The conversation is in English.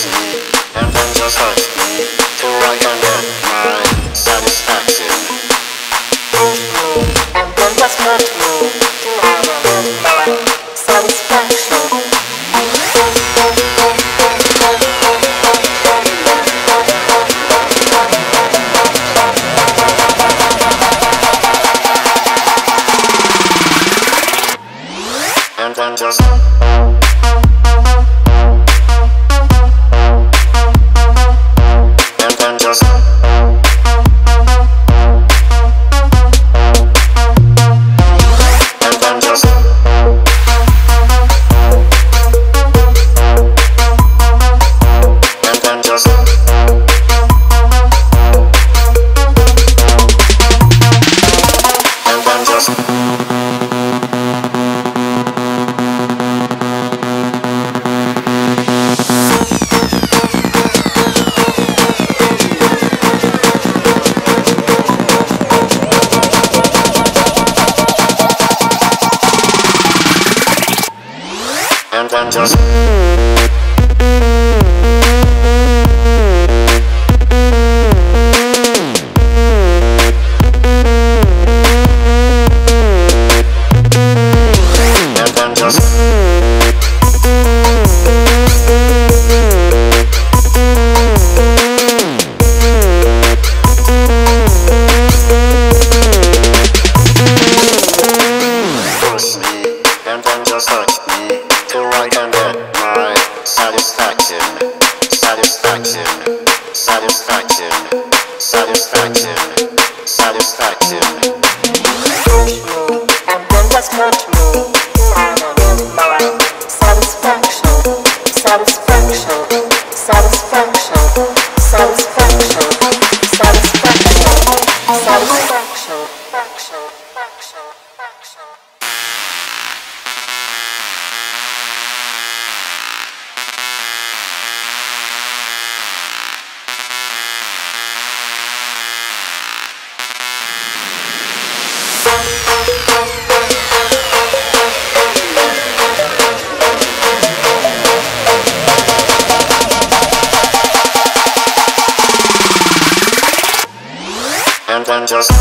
just hurt me till I can get my satisfaction. Me just hurt me my satisfaction. And then just then just satisfaction. And then just hurt me satisfaction. Satisfaction. Satisfaction. Satisfaction. Satisfaction. Satisfaction. Faction. Just